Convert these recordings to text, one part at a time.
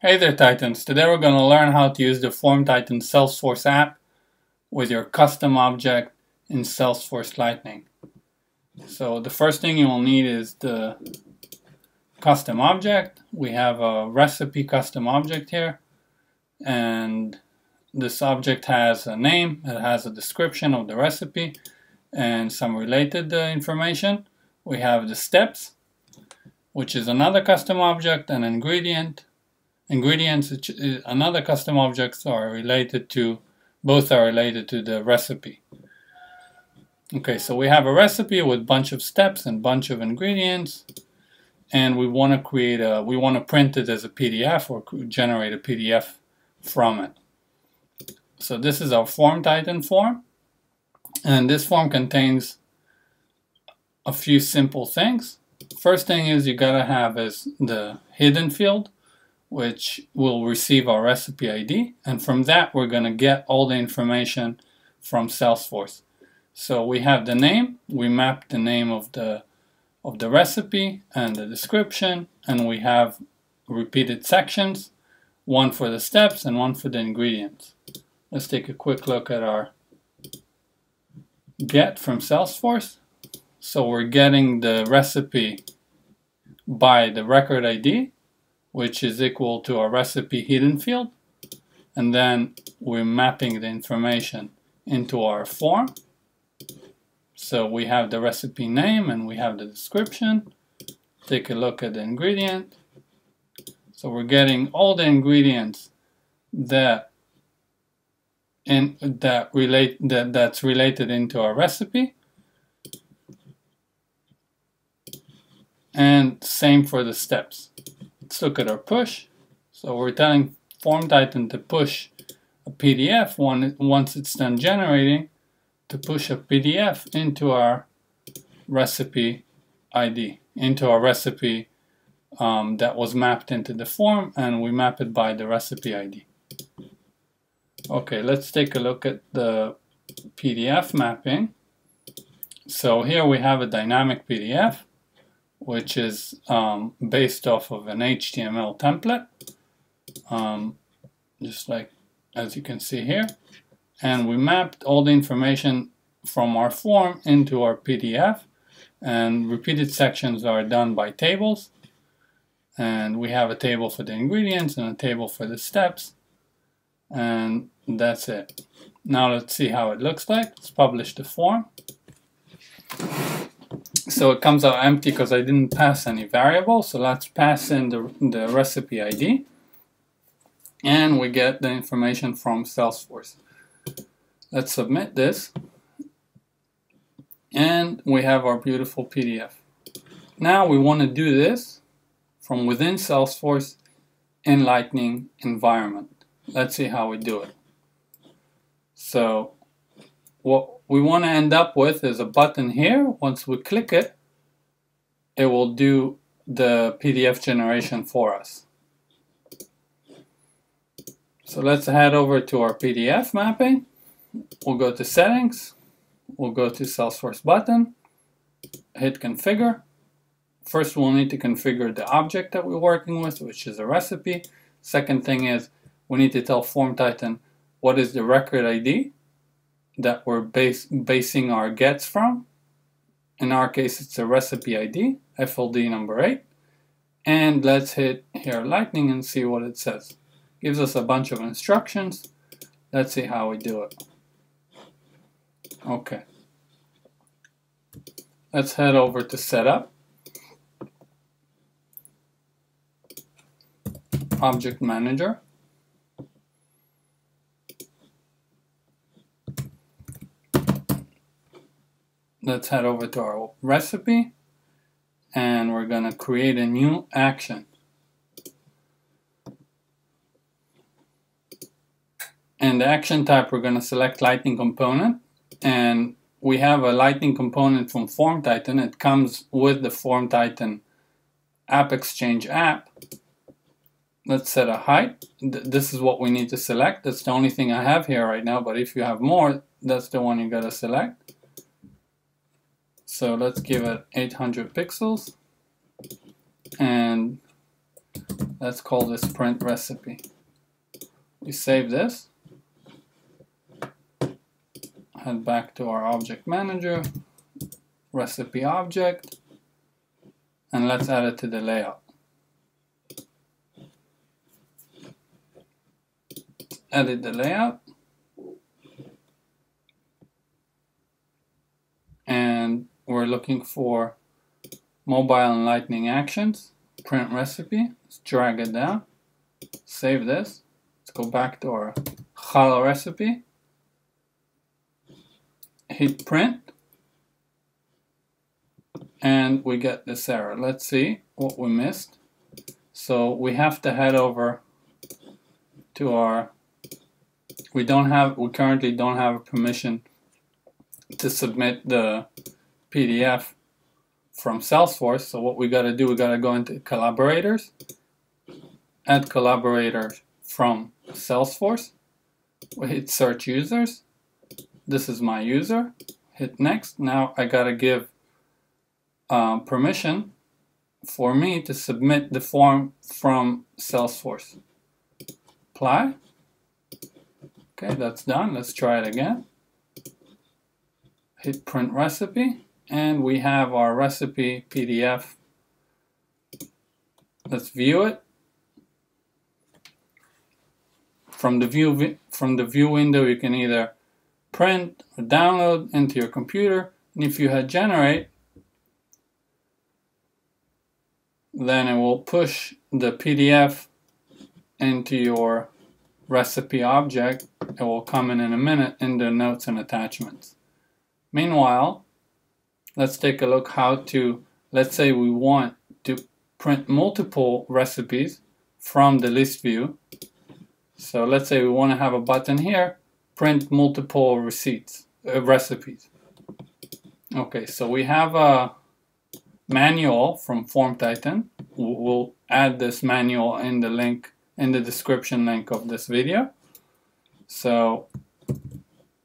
Hey there Titans, today we're going to learn how to use the Form Titan Salesforce app with your custom object in Salesforce Lightning. So the first thing you will need is the custom object. We have a recipe custom object here and this object has a name, it has a description of the recipe and some related uh, information. We have the steps which is another custom object, an ingredient, Ingredients, uh, another custom objects are related to, both are related to the recipe. Okay, so we have a recipe with bunch of steps and bunch of ingredients, and we want to create a, we want to print it as a PDF or generate a PDF from it. So this is our form titan form, and this form contains a few simple things. First thing is you gotta have is the hidden field which will receive our recipe ID. And from that, we're going to get all the information from Salesforce. So we have the name, we map the name of the of the recipe and the description, and we have repeated sections, one for the steps and one for the ingredients. Let's take a quick look at our get from Salesforce. So we're getting the recipe by the record ID which is equal to our recipe hidden field. And then we're mapping the information into our form. So we have the recipe name and we have the description. Take a look at the ingredient. So we're getting all the ingredients that in that relate that that's related into our recipe. And same for the steps. Let's look at our push. So we're telling Form Titan to push a PDF when, once it's done generating to push a PDF into our recipe ID, into our recipe um, that was mapped into the form and we map it by the recipe ID. Okay, let's take a look at the PDF mapping. So here we have a dynamic PDF which is um, based off of an HTML template, um, just like as you can see here. And we mapped all the information from our form into our PDF and repeated sections are done by tables. And we have a table for the ingredients and a table for the steps. And that's it. Now let's see how it looks like. Let's publish the form so it comes out empty because I didn't pass any variable. So let's pass in the, the recipe ID and we get the information from Salesforce. Let's submit this and we have our beautiful PDF. Now we want to do this from within Salesforce in Lightning environment. Let's see how we do it. So what we want to end up with is a button here. Once we click it, it will do the PDF generation for us. So let's head over to our PDF mapping. We'll go to settings. We'll go to Salesforce button, hit configure. First, we'll need to configure the object that we're working with, which is a recipe. Second thing is we need to tell Form Titan what is the record ID that we're base, basing our gets from. In our case, it's a recipe ID, FLD number 8. And let's hit here lightning and see what it says. Gives us a bunch of instructions. Let's see how we do it. Okay. Let's head over to setup. Object Manager. Let's head over to our recipe and we're going to create a new action. And the action type, we're going to select Lightning Component. And we have a Lightning Component from Form Titan. It comes with the Form Titan App Exchange app. Let's set a height. This is what we need to select. That's the only thing I have here right now. But if you have more, that's the one you got to select. So let's give it 800 pixels and Let's call this print recipe. We save this. Head back to our object manager, recipe object, and let's add it to the layout. Edit the layout. And we're looking for mobile and lightning actions, print recipe. Let's drag it down, save this. Let's go back to our challah recipe. Hit print. And we get this error. Let's see what we missed. So we have to head over to our, we don't have, we currently don't have permission to submit the PDF from Salesforce. So what we got to do, we got to go into collaborators, add collaborators from Salesforce. We hit search users. This is my user. Hit next. Now I got to give uh, permission for me to submit the form from Salesforce. Apply. Okay, that's done. Let's try it again. Hit print recipe and we have our recipe PDF. Let's view it. From the view from the view window, you can either print or download into your computer. And if you hit generate, then it will push the PDF into your recipe object. It will come in in a minute in the notes and attachments. Meanwhile, let's take a look how to, let's say we want to print multiple recipes from the list view. So let's say we want to have a button here, print multiple receipts, uh, recipes. Okay, so we have a manual from FormTitan. We'll add this manual in the link, in the description link of this video. So,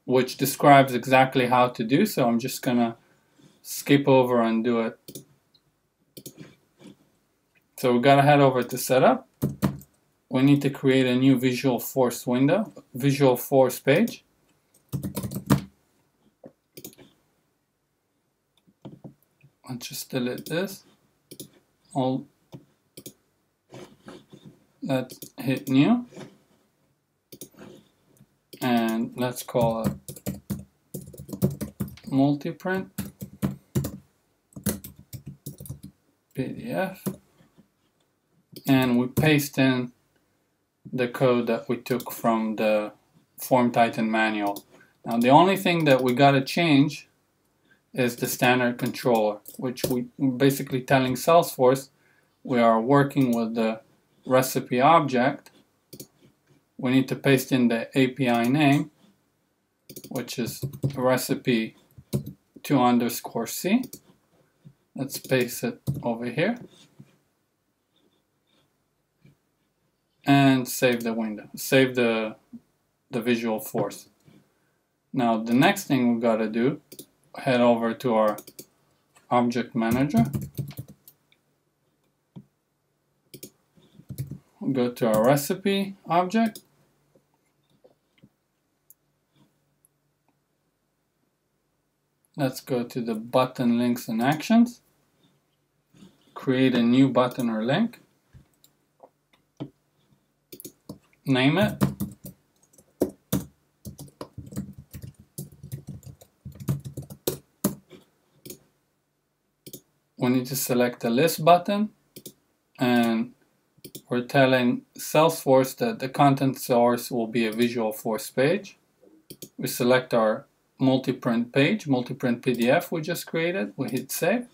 which describes exactly how to do. So I'm just gonna skip over and do it. So we gotta head over to setup. We need to create a new Visual Force window, Visual Force page. Let's just delete this. All let's hit new and let's call it multi-print PDF and we paste in the code that we took from the Form Titan manual. Now the only thing that we got to change is the standard controller, which we basically telling Salesforce we are working with the recipe object. We need to paste in the API name, which is recipe 2 underscore C. Let's paste it over here. And save the window, save the, the visual force. Now the next thing we've gotta do, head over to our object manager. Go to our recipe object. Let's go to the button links and actions. Create a new button or link, name it, we need to select the list button and we're telling Salesforce that the content source will be a Visual Force page. We select our multi-print page, multi-print PDF we just created, we hit save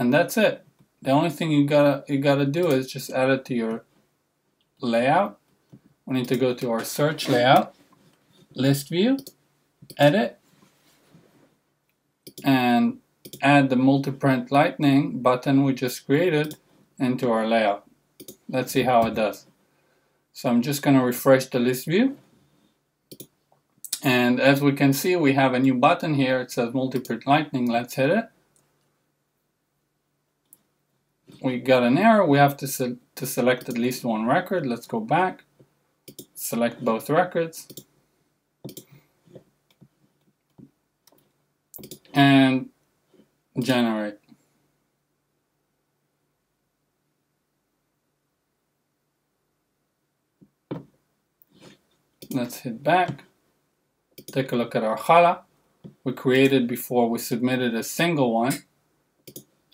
and that's it. The only thing you gotta you gotta do is just add it to your layout. We need to go to our search layout, list view, edit, and add the multi-print lightning button we just created into our layout. Let's see how it does. So I'm just going to refresh the list view. And as we can see, we have a new button here. It says multi-print lightning. Let's hit it. we got an error. We have to, se to select at least one record. Let's go back, select both records, and generate. Let's hit back, take a look at our challah we created before we submitted a single one.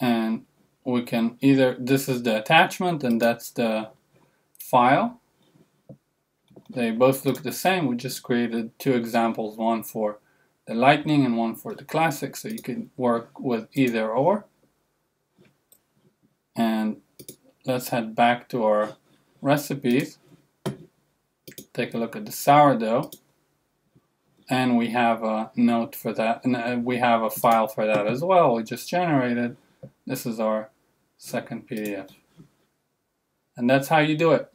And we can either this is the attachment and that's the file. They both look the same. We just created two examples one for the lightning and one for the classic so you can work with either or. And let's head back to our recipes. Take a look at the sourdough and we have a note for that and uh, we have a file for that as well we just generated. This is our second PDF and that's how you do it